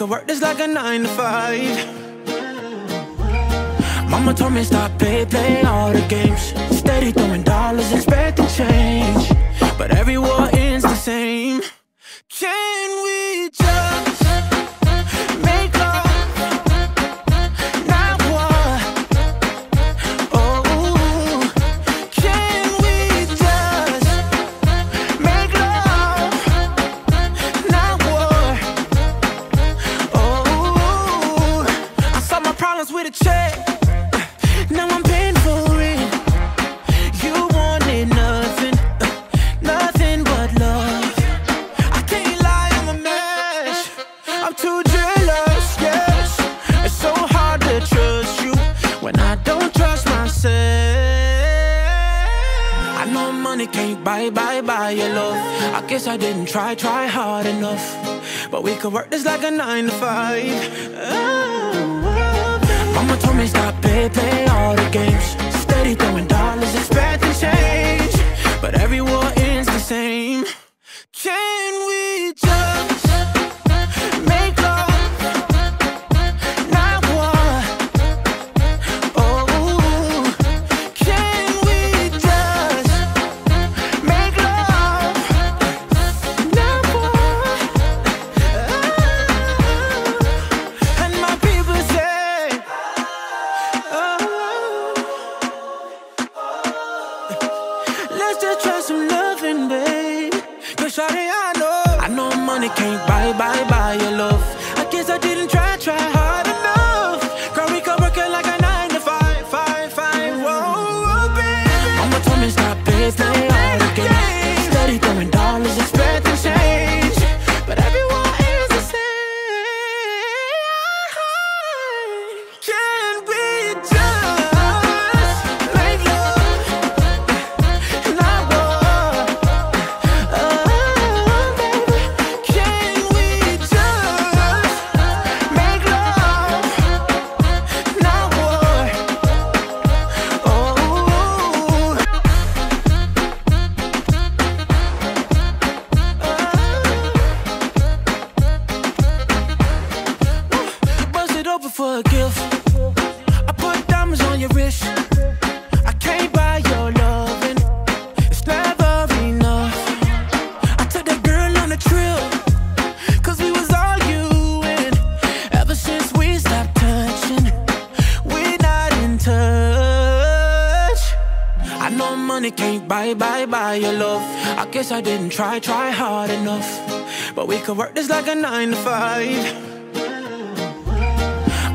could work this like a nine to five. Mama told me stop pay, play all the games. Steady throwing dollars, expecting change. But every war could work this like a nine to five. touch. I know money can't buy, buy, buy your love. I guess I didn't try, try hard enough. But we could work this like a nine to five.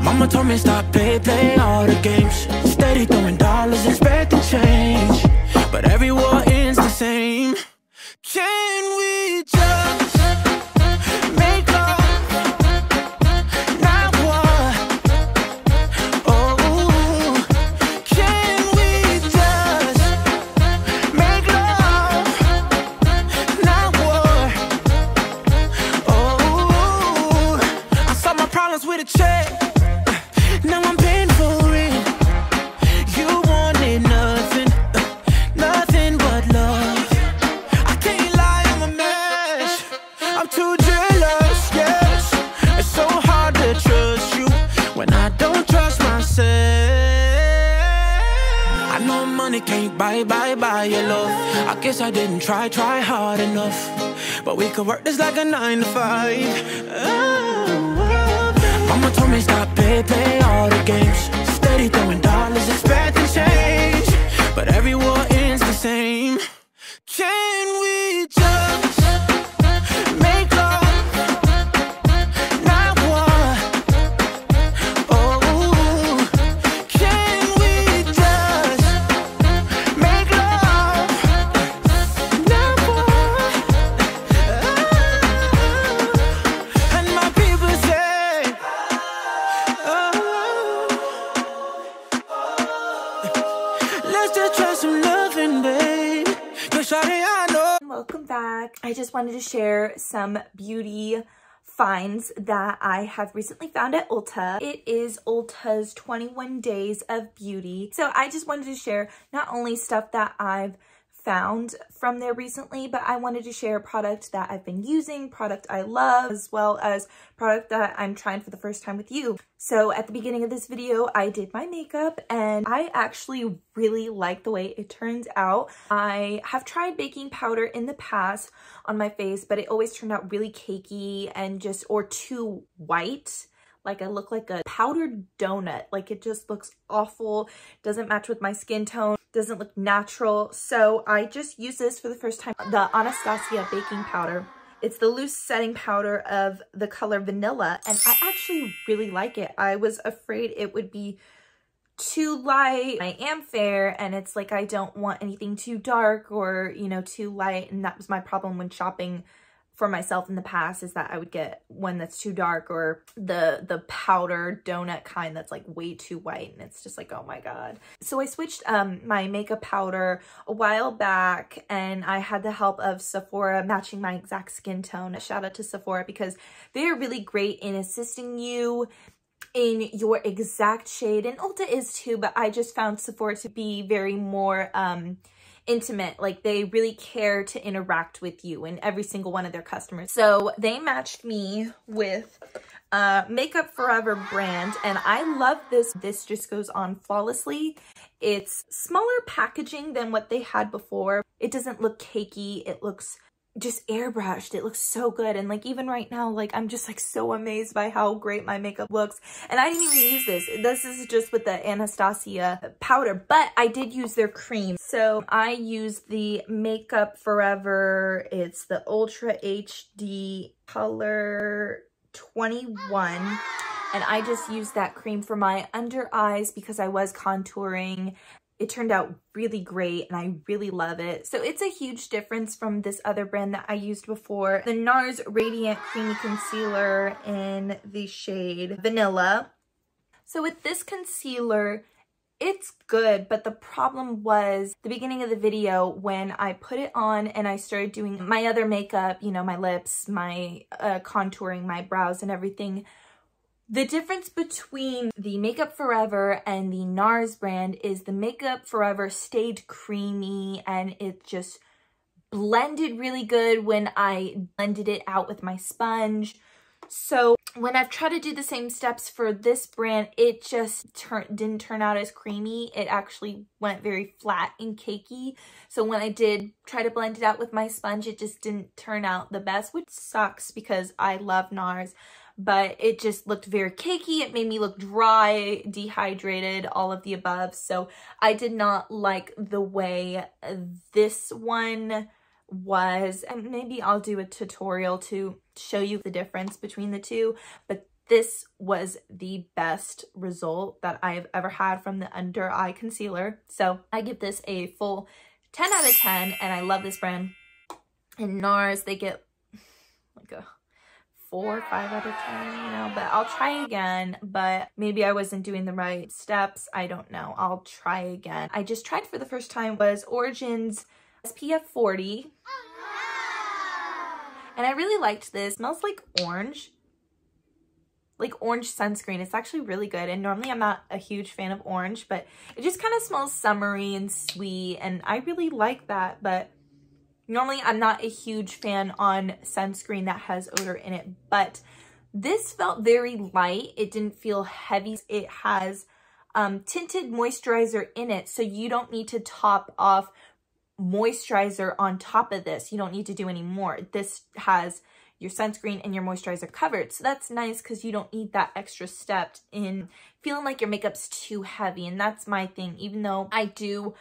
Mama told me stop, play, play all the games. Steady throwing dollars, expect to change. But every war ends the same. Can we just? Bye, bye, bye, your love. I guess I didn't try, try hard enough. But we could work this like a nine to five. Oh. Mama told me stop, play, play all the games. Steady throwing dollars, expecting change. But every war ends the same. Can we? Welcome back. I just wanted to share some beauty finds that I have recently found at Ulta. It is Ulta's 21 Days of Beauty. So I just wanted to share not only stuff that I've found from there recently, but I wanted to share a product that I've been using, product I love, as well as product that I'm trying for the first time with you. So at the beginning of this video, I did my makeup and I actually really like the way it turns out. I have tried baking powder in the past on my face, but it always turned out really cakey and just, or too white like I look like a powdered donut. Like it just looks awful, doesn't match with my skin tone, doesn't look natural. So I just use this for the first time, the Anastasia baking powder. It's the loose setting powder of the color vanilla and I actually really like it. I was afraid it would be too light. I am fair and it's like I don't want anything too dark or, you know, too light and that was my problem when shopping for myself in the past is that I would get one that's too dark or the the powder donut kind that's like way too white and it's just like oh my god. So I switched um my makeup powder a while back and I had the help of Sephora matching my exact skin tone. Shout out to Sephora because they are really great in assisting you in your exact shade and Ulta is too but I just found Sephora to be very more um intimate. Like they really care to interact with you and every single one of their customers. So they matched me with uh, Makeup Forever brand and I love this. This just goes on flawlessly. It's smaller packaging than what they had before. It doesn't look cakey. It looks just airbrushed. It looks so good. And like even right now, like I'm just like so amazed by how great my makeup looks. And I didn't even use this. This is just with the Anastasia powder, but I did use their cream. So I used the Makeup Forever. It's the Ultra HD Color 21 and I just used that cream for my under eyes because I was contouring it turned out really great and I really love it. So it's a huge difference from this other brand that I used before. The NARS Radiant Creamy Concealer in the shade Vanilla. So with this concealer, it's good, but the problem was the beginning of the video when I put it on and I started doing my other makeup, you know, my lips, my uh, contouring, my brows and everything, the difference between the Makeup Forever and the NARS brand is the Makeup Forever stayed creamy and it just blended really good when I blended it out with my sponge. So when I've tried to do the same steps for this brand, it just turn, didn't turn out as creamy. It actually went very flat and cakey. So when I did try to blend it out with my sponge, it just didn't turn out the best, which sucks because I love NARS but it just looked very cakey. It made me look dry, dehydrated, all of the above. So I did not like the way this one was. And maybe I'll do a tutorial to show you the difference between the two. But this was the best result that I've ever had from the under eye concealer. So I give this a full 10 out of 10 and I love this brand. And NARS, they get like a four, or five out of 10, you know, but I'll try again, but maybe I wasn't doing the right steps. I don't know. I'll try again. I just tried for the first time was Origins SPF 40. And I really liked this. It smells like orange. Like orange sunscreen. It's actually really good. And normally I'm not a huge fan of orange, but it just kind of smells summery and sweet. And I really like that, but Normally, I'm not a huge fan on sunscreen that has odor in it, but this felt very light. It didn't feel heavy. It has um, tinted moisturizer in it, so you don't need to top off moisturizer on top of this. You don't need to do any more. This has your sunscreen and your moisturizer covered. So that's nice because you don't need that extra step in feeling like your makeup's too heavy. And that's my thing. Even though I do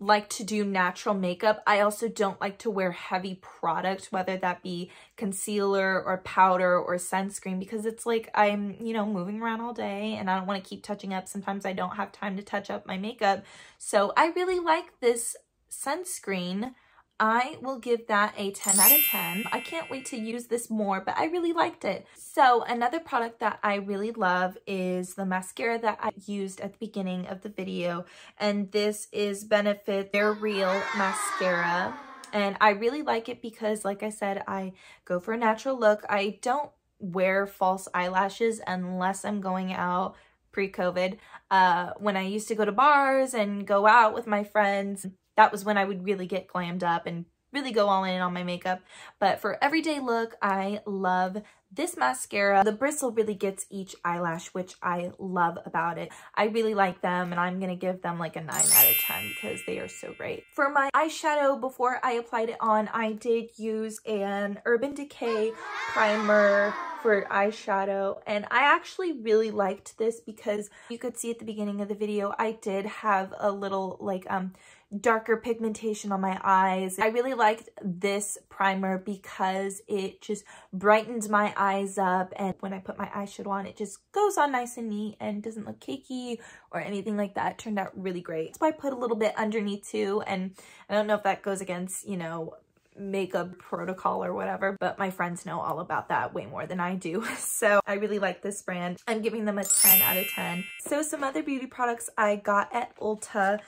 like to do natural makeup. I also don't like to wear heavy product, whether that be concealer or powder or sunscreen, because it's like I'm, you know, moving around all day and I don't want to keep touching up. Sometimes I don't have time to touch up my makeup. So I really like this sunscreen. I will give that a 10 out of 10. I can't wait to use this more, but I really liked it. So another product that I really love is the mascara that I used at the beginning of the video. And this is Benefit They're Real Mascara. And I really like it because, like I said, I go for a natural look. I don't wear false eyelashes unless I'm going out pre-COVID. Uh, when I used to go to bars and go out with my friends, that was when I would really get glammed up and really go all in on my makeup. But for everyday look, I love this mascara. The bristle really gets each eyelash, which I love about it. I really like them and I'm going to give them like a 9 out of 10 because they are so great. For my eyeshadow, before I applied it on, I did use an Urban Decay primer for eyeshadow and I actually really liked this because you could see at the beginning of the video I did have a little like um darker pigmentation on my eyes. I really liked this primer because it just brightens my eyes up and when I put my eyeshadow on it just goes on nice and neat and doesn't look cakey or anything like that. It turned out really great. So I put a little bit underneath too and I don't know if that goes against, you know, makeup protocol or whatever, but my friends know all about that way more than I do. So I really like this brand. I'm giving them a 10 out of 10. So some other beauty products I got at Ulta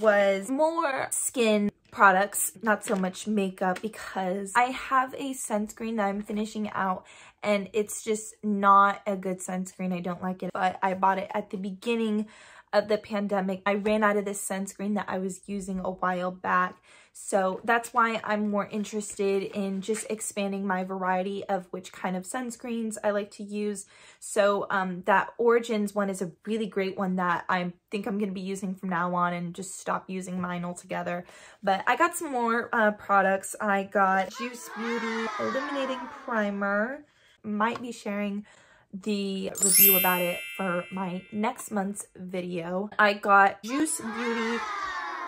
was more skin products, not so much makeup because I have a sunscreen that I'm finishing out and it's just not a good sunscreen. I don't like it, but I bought it at the beginning of the pandemic. I ran out of this sunscreen that I was using a while back so that's why I'm more interested in just expanding my variety of which kind of sunscreens I like to use. So um, that Origins one is a really great one that I think I'm going to be using from now on and just stop using mine altogether. But I got some more uh, products. I got Juice Beauty Illuminating Primer. Might be sharing the review about it for my next month's video. I got Juice Beauty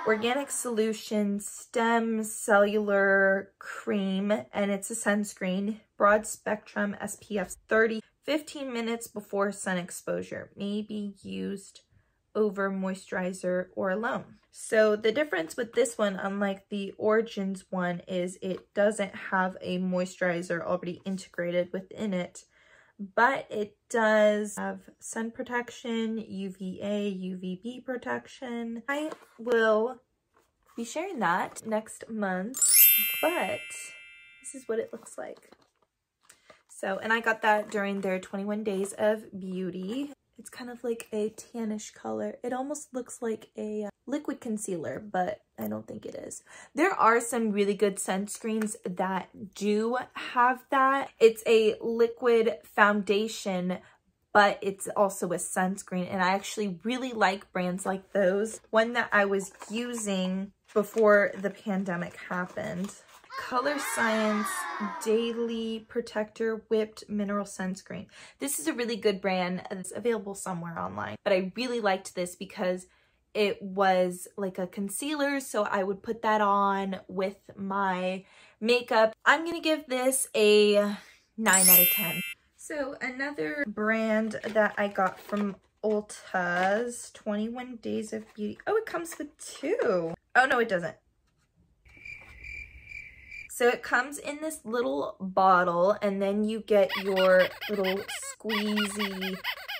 Organic Solution Stem Cellular Cream, and it's a sunscreen, broad spectrum SPF 30, 15 minutes before sun exposure, may be used over moisturizer or alone. So the difference with this one, unlike the Origins one, is it doesn't have a moisturizer already integrated within it but it does have sun protection, UVA, UVB protection. I will be sharing that next month, but this is what it looks like. So, and I got that during their 21 days of beauty. It's kind of like a tannish color. It almost looks like a uh, liquid concealer, but I don't think it is. There are some really good sunscreens that do have that. It's a liquid foundation, but it's also a sunscreen. And I actually really like brands like those. One that I was using before the pandemic happened. Colorscience Daily Protector Whipped Mineral Sunscreen. This is a really good brand. It's available somewhere online. But I really liked this because it was like a concealer. So I would put that on with my makeup. I'm to give this a 9 out of 10. So another brand that I got from Ulta's 21 Days of Beauty. Oh, it comes with two. Oh, no, it doesn't. So it comes in this little bottle and then you get your little squeezy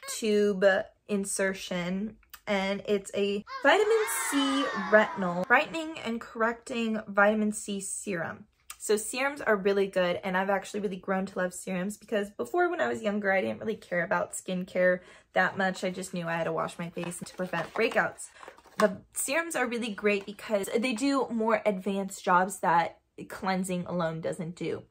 tube insertion and it's a vitamin C retinol brightening and correcting vitamin C serum. So serums are really good and I've actually really grown to love serums because before when I was younger I didn't really care about skincare that much. I just knew I had to wash my face to prevent breakouts. The serums are really great because they do more advanced jobs that cleansing alone doesn't do.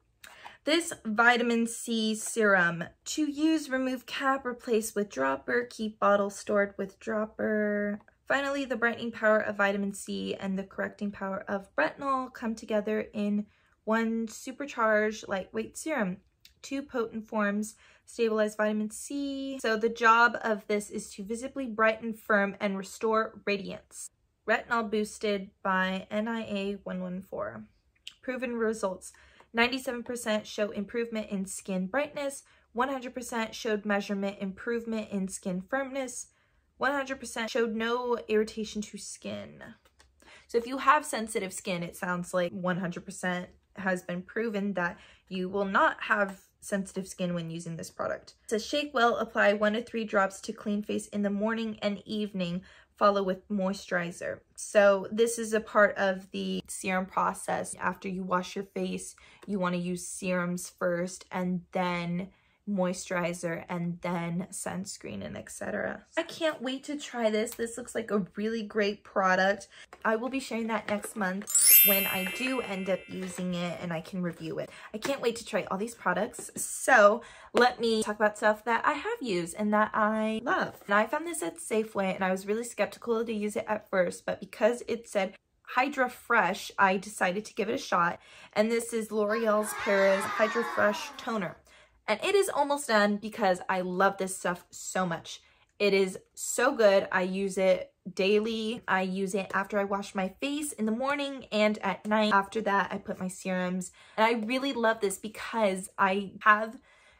This vitamin C serum, to use, remove cap, replace with dropper, keep bottle stored with dropper. Finally, the brightening power of vitamin C and the correcting power of retinol come together in one supercharged lightweight serum. Two potent forms stabilize vitamin C. So the job of this is to visibly brighten, firm, and restore radiance. Retinol boosted by NIA 114. Proven results. 97% show improvement in skin brightness, 100% showed measurement improvement in skin firmness, 100% showed no irritation to skin. So if you have sensitive skin, it sounds like 100% has been proven that you will not have sensitive skin when using this product. It says shake well, apply one to three drops to clean face in the morning and evening follow with moisturizer. So this is a part of the serum process. After you wash your face, you want to use serums first and then moisturizer and then sunscreen and etc. I can't wait to try this. This looks like a really great product. I will be sharing that next month when I do end up using it and I can review it. I can't wait to try all these products. So let me talk about stuff that I have used and that I love. And I found this at Safeway and I was really skeptical to use it at first, but because it said Hydra Fresh, I decided to give it a shot. And this is L'Oreal's Paris Hydra Fresh Toner. And it is almost done because I love this stuff so much. It is so good. I use it daily. I use it after I wash my face in the morning and at night. After that, I put my serums. And I really love this because I have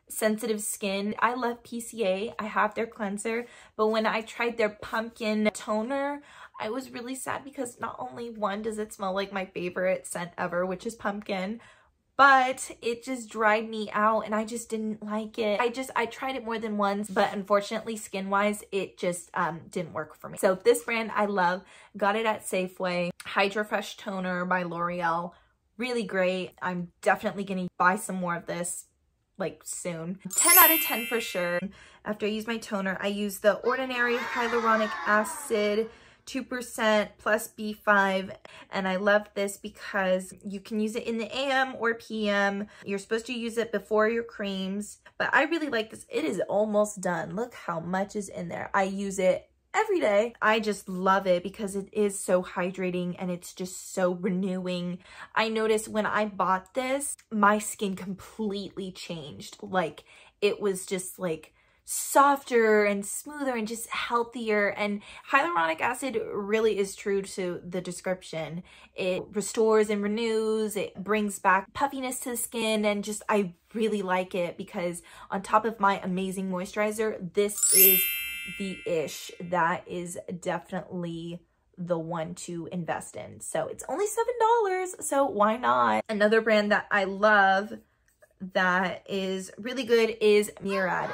sensitive skin. I love PCA. I have their cleanser. But when I tried their pumpkin toner, I was really sad because not only one does it smell like my favorite scent ever, which is pumpkin, but it just dried me out and I just didn't like it. I just, I tried it more than once, but unfortunately skin wise, it just um, didn't work for me. So this brand I love, got it at Safeway, Hydra Fresh Toner by L'Oreal, really great. I'm definitely gonna buy some more of this like soon. 10 out of 10 for sure. After I use my toner, I use the Ordinary Hyaluronic Acid 2% plus B5 and I love this because you can use it in the AM or PM. You're supposed to use it before your creams, but I really like this. It is almost done. Look how much is in there. I use it every day. I just love it because it is so hydrating and it's just so renewing. I noticed when I bought this, my skin completely changed. Like it was just like softer and smoother and just healthier. And hyaluronic acid really is true to the description. It restores and renews, it brings back puffiness to the skin, and just I really like it because on top of my amazing moisturizer, this is the ish that is definitely the one to invest in. So it's only $7, so why not? Another brand that I love that is really good is Murad.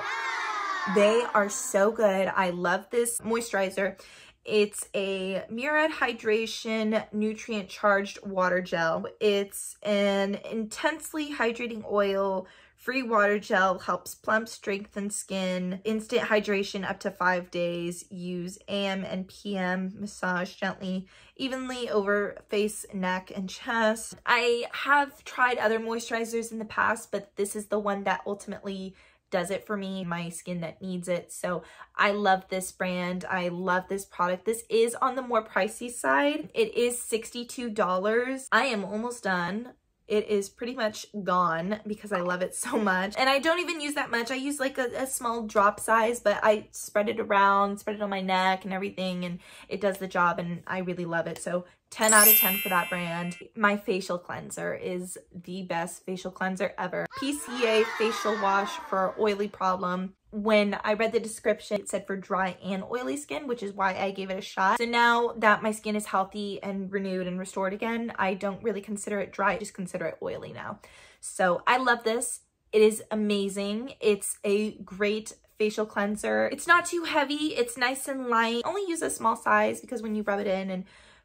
They are so good. I love this moisturizer. It's a Murad Hydration Nutrient Charged Water Gel. It's an intensely hydrating oil Free water gel helps plump, strengthen skin. Instant hydration up to five days. Use AM and PM. Massage gently, evenly over face, neck, and chest. I have tried other moisturizers in the past, but this is the one that ultimately does it for me, my skin that needs it. So I love this brand. I love this product. This is on the more pricey side. It is $62. I am almost done it is pretty much gone because I love it so much. And I don't even use that much. I use like a, a, small drop size, but I spread it around, spread it on my neck and everything, and it does the job, and I really love it. So 10 out of 10 for that brand. My facial cleanser is the best facial cleanser ever. PCA facial wash for oily problem when I read the description, it said for dry and oily skin, which is why I gave it a shot. So now that my skin is healthy and renewed and restored again, I don't really consider it dry, I just consider it oily now. So I love this. It is amazing. It's a great facial cleanser. It's not too heavy. It's nice and light. Only use a small size because when you rub it in and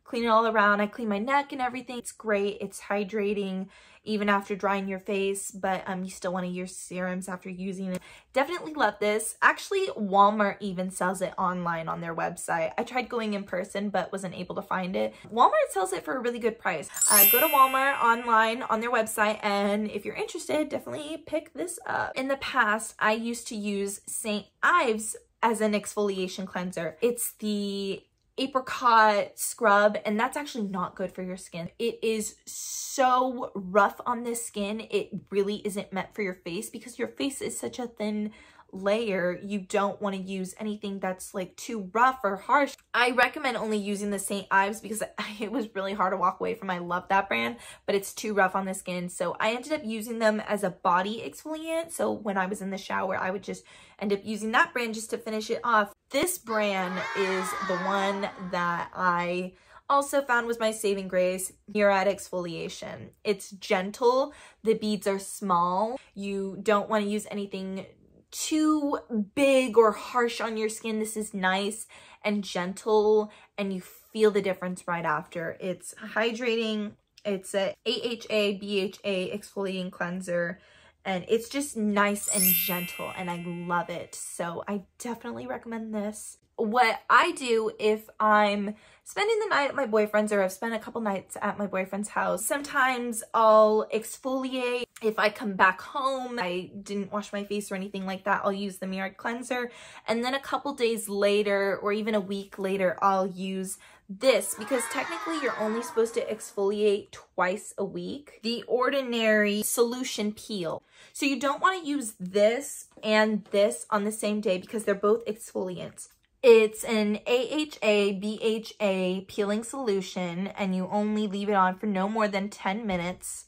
clean it all around, I clean my neck and everything. It's great. It's hydrating even after drying your face, but um, you still want to use serums after using it. Definitely love this. Actually, Walmart even sells it online on their website. I tried going in person, but wasn't able to find it. Walmart sells it for a really good price. Uh, go to Walmart online on their website, and if you're interested, definitely pick this up. In the past, I used to use St. Ives as an exfoliation cleanser. It's the apricot scrub and that's actually not good for your skin. It is so rough on this skin. It really isn't meant for your face because your face is such a thin layer, you don't want to use anything that's like too rough or harsh. I recommend only using the St. Ives because it was really hard to walk away from. I love that brand, but it's too rough on the skin. So I ended up using them as a body exfoliant. So when I was in the shower, I would just end up using that brand just to finish it off. This brand is the one that I also found was my saving grace, Murad Exfoliation. It's gentle, the beads are small, you don't want to use anything too big or harsh on your skin. This is nice and gentle and you feel the difference right after. It's hydrating. It's a AHA, BHA exfoliating cleanser and it's just nice and gentle and I love it. So I definitely recommend this. What I do if I'm spending the night at my boyfriend's or I've spent a couple nights at my boyfriend's house, sometimes I'll exfoliate. If I come back home, I didn't wash my face or anything like that, I'll use the Murad cleanser. And then a couple days later or even a week later, I'll use this because technically you're only supposed to exfoliate twice a week. The Ordinary Solution Peel. So you don't want to use this and this on the same day because they're both exfoliants. It's an AHA BHA peeling solution and you only leave it on for no more than 10 minutes.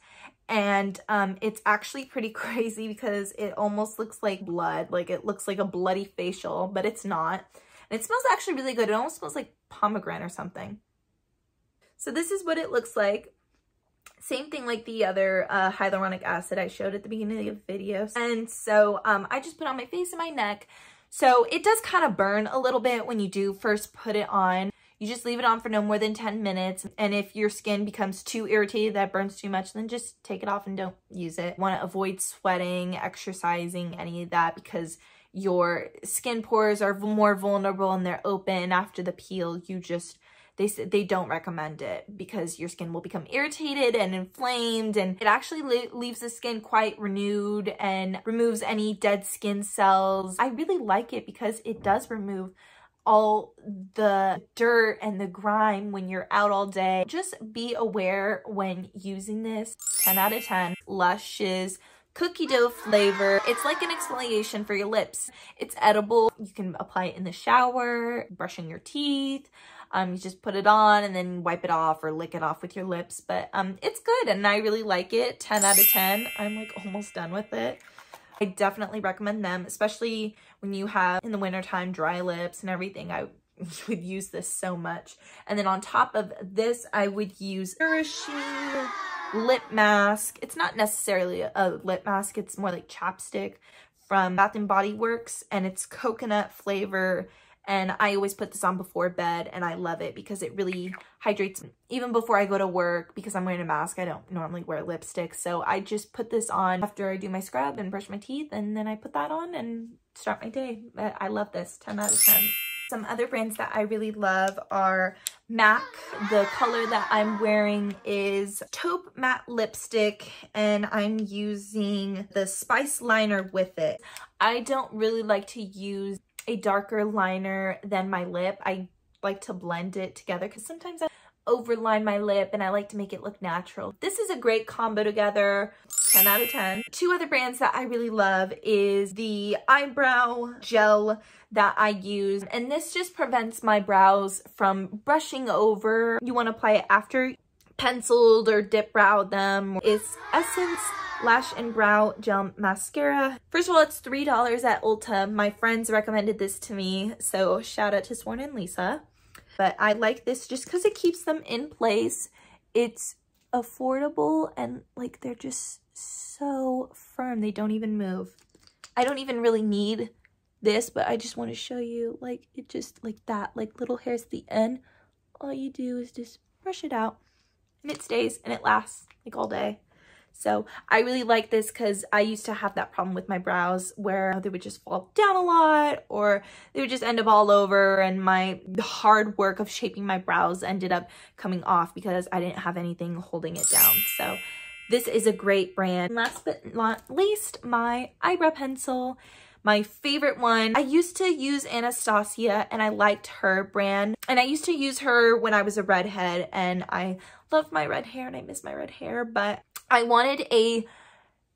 And um, it's actually pretty crazy because it almost looks like blood. Like it looks like a bloody facial, but it's not. And it smells actually really good. It almost smells like pomegranate or something. So this is what it looks like. Same thing like the other uh, hyaluronic acid I showed at the beginning of the video. And so um, I just put on my face and my neck. So it does kind of burn a little bit when you do first put it on. You just leave it on for no more than 10 minutes. And if your skin becomes too irritated, that burns too much, then just take it off and don't use it. Want to avoid sweating, exercising, any of that because your skin pores are more vulnerable and they're open after the peel. You just they they don't recommend it because your skin will become irritated and inflamed and it actually leaves the skin quite renewed and removes any dead skin cells. I really like it because it does remove all the dirt and the grime when you're out all day. Just be aware when using this. 10 out of 10. Lush's cookie dough flavor. It's like an exfoliation for your lips. It's edible. You can apply it in the shower, brushing your teeth. Um, you just put it on and then wipe it off or lick it off with your lips. But um, it's good and I really like it. 10 out of 10. I'm like almost done with it. I definitely recommend them, especially when you have in the wintertime dry lips and everything. I would use this so much. And then on top of this, I would use Nourishing lip mask. It's not necessarily a lip mask. It's more like chapstick from Bath & Body Works and it's coconut flavor and I always put this on before bed and I love it because it really hydrates even before I go to work because I'm wearing a mask. I don't normally wear lipstick. So I just put this on after I do my scrub and brush my teeth and then I put that on and start my day. I love this 10 out of 10. Some other brands that I really love are MAC. The color that I'm wearing is taupe matte lipstick and I'm using the spice liner with it. I don't really like to use a darker liner than my lip. I like to blend it together because sometimes I overline my lip and I like to make it look natural. This is a great combo together. 10 out of 10. Two other brands that I really love is the eyebrow gel that I use. And this just prevents my brows from brushing over. You want to apply it after penciled or dip brow them. It's Essence Lash and Brow Gel Mascara. First of all, it's $3 at Ulta. My friends recommended this to me, so shout out to Sworn and Lisa. But I like this just because it keeps them in place. It's affordable and like they're just so firm. They don't even move. I don't even really need this, but I just want to show you like it just like that, like little hairs at the end. All you do is just brush it out and it stays and it lasts like all day. So I really like this because I used to have that problem with my brows where they would just fall down a lot or they would just end up all over and my hard work of shaping my brows ended up coming off because I didn't have anything holding it down. So this is a great brand. Last but not least, my eyebrow pencil. My favorite one, I used to use Anastasia and I liked her brand. And I used to use her when I was a redhead and I love my red hair and I miss my red hair, but I wanted a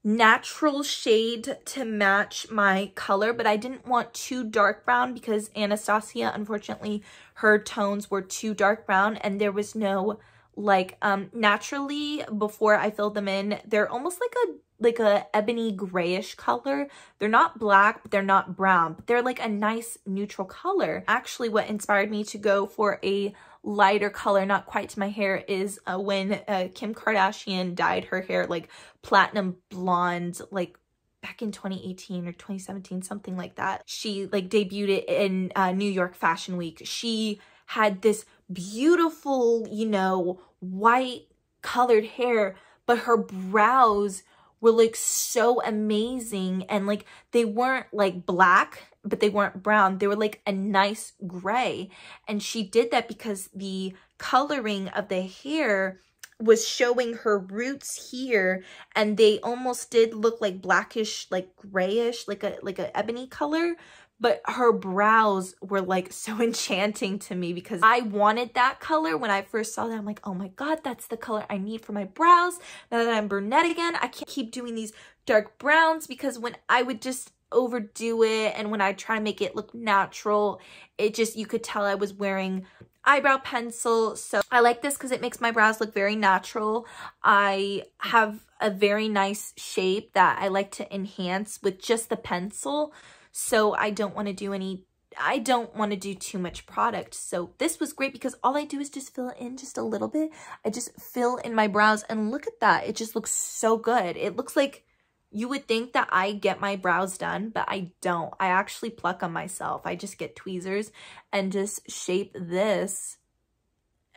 natural shade to match my color, but I didn't want too dark brown because Anastasia, unfortunately, her tones were too dark brown and there was no like um naturally before I filled them in, they're almost like a like a ebony grayish color. They're not black, but they're not brown, but they're like a nice neutral color. Actually, what inspired me to go for a lighter color, not quite to my hair, is uh, when uh, Kim Kardashian dyed her hair like platinum blonde, like back in 2018 or 2017, something like that. She like debuted it in uh, New York Fashion Week. She had this beautiful, you know, white colored hair, but her brows were like so amazing. And like they weren't like black but they weren't brown. They were like a nice gray. And she did that because the coloring of the hair was showing her roots here. And they almost did look like blackish like grayish like a like a ebony color but her brows were like so enchanting to me because I wanted that color when I first saw that. I'm like, oh my God, that's the color I need for my brows. Now that I'm brunette again, I can't keep doing these dark browns because when I would just overdo it and when I try to make it look natural, it just, you could tell I was wearing eyebrow pencil. So I like this because it makes my brows look very natural. I have a very nice shape that I like to enhance with just the pencil. So I don't want to do any I don't want to do too much product. So this was great because all I do is just fill in just a little bit. I just fill in my brows and look at that. It just looks so good. It looks like you would think that I get my brows done, but I don't. I actually pluck on myself. I just get tweezers and just shape this.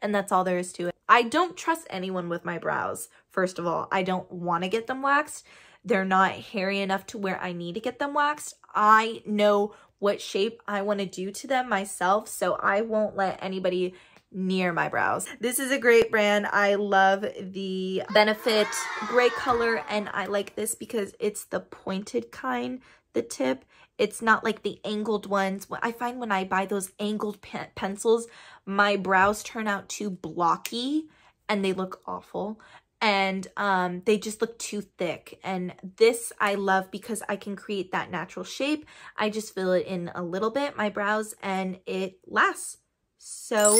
And that's all there is to it. I don't trust anyone with my brows. First of all, I don't want to get them waxed. They're not hairy enough to where I need to get them waxed. I know what shape I want to do to them myself, so I won't let anybody near my brows. This is a great brand. I love the Benefit gray color and I like this because it's the pointed kind, the tip. It's not like the angled ones. I find when I buy those angled pen pencils, my brows turn out too blocky and they look awful and um, they just look too thick. And this I love because I can create that natural shape. I just fill it in a little bit, my brows, and it lasts. So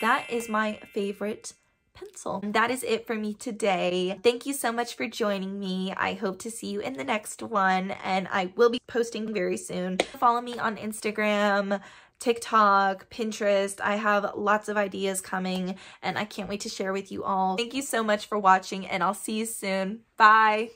that is my favorite pencil. That is it for me today. Thank you so much for joining me. I hope to see you in the next one and I will be posting very soon. Follow me on Instagram, TikTok, Pinterest. I have lots of ideas coming and I can't wait to share with you all. Thank you so much for watching and I'll see you soon. Bye.